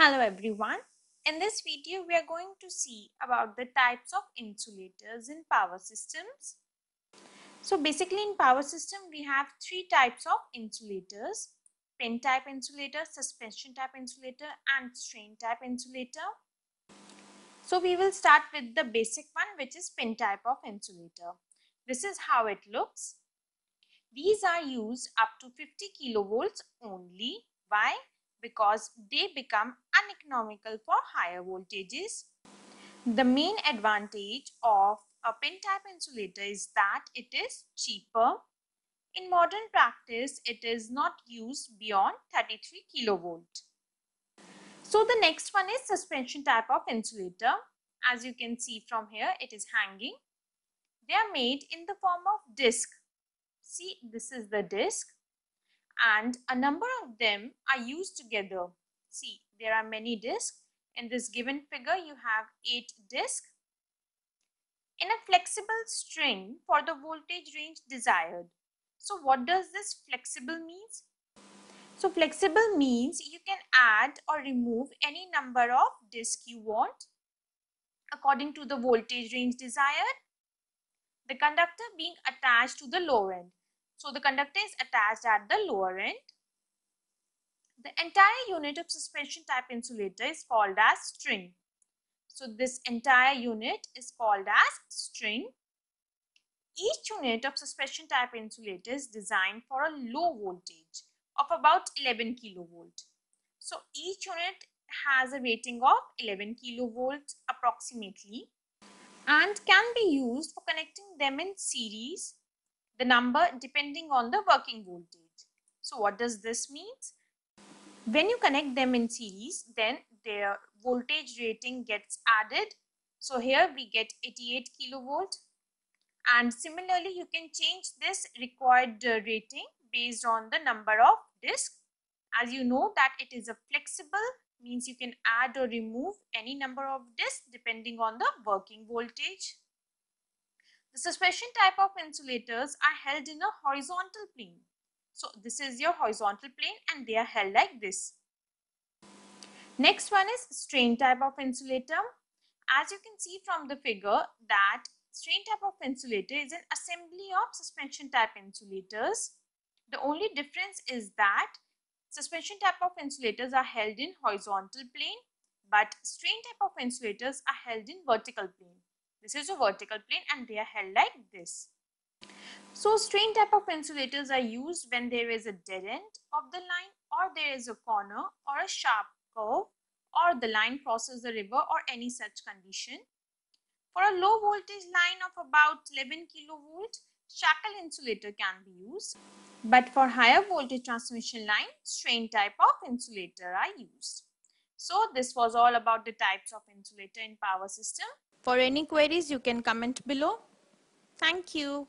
Hello everyone. In this video, we are going to see about the types of insulators in power systems. So basically in power system, we have three types of insulators. Pin type insulator, suspension type insulator and strain type insulator. So we will start with the basic one which is pin type of insulator. This is how it looks. These are used up to 50 kilovolts only. Why? Because they become uneconomical for higher voltages. The main advantage of a pin-type insulator is that it is cheaper. In modern practice, it is not used beyond 33 kilovolt. So the next one is suspension type of insulator. As you can see from here, it is hanging. They are made in the form of disc. See, this is the disc and a number of them are used together. See, there are many discs. In this given figure, you have 8 discs. In a flexible string for the voltage range desired. So what does this flexible means? So flexible means you can add or remove any number of discs you want according to the voltage range desired. The conductor being attached to the low end. So the conductor is attached at the lower end. The entire unit of suspension type insulator is called as string. So this entire unit is called as string. Each unit of suspension type insulator is designed for a low voltage of about 11 kilovolt. So each unit has a rating of 11 kilovolts approximately and can be used for connecting them in series the number depending on the working voltage. So what does this mean? When you connect them in series, then their voltage rating gets added. So here we get 88 kilovolt. And similarly, you can change this required uh, rating based on the number of discs. As you know that it is a flexible means you can add or remove any number of discs depending on the working voltage. The suspension type of insulators are held in a horizontal plane. So this is your horizontal plane and they are held like this. Next one is strain type of insulator. As you can see from the figure that strain type of insulator is an assembly of suspension type insulators. The only difference is that suspension type of insulators are held in horizontal plane but strain type of insulators are held in vertical plane. This is a vertical plane and they are held like this. So strain type of insulators are used when there is a dead end of the line or there is a corner or a sharp curve or the line crosses the river or any such condition. For a low voltage line of about 11 kilovolt, shackle insulator can be used. But for higher voltage transmission line, strain type of insulator are used. So this was all about the types of insulator in power system. For any queries, you can comment below. Thank you.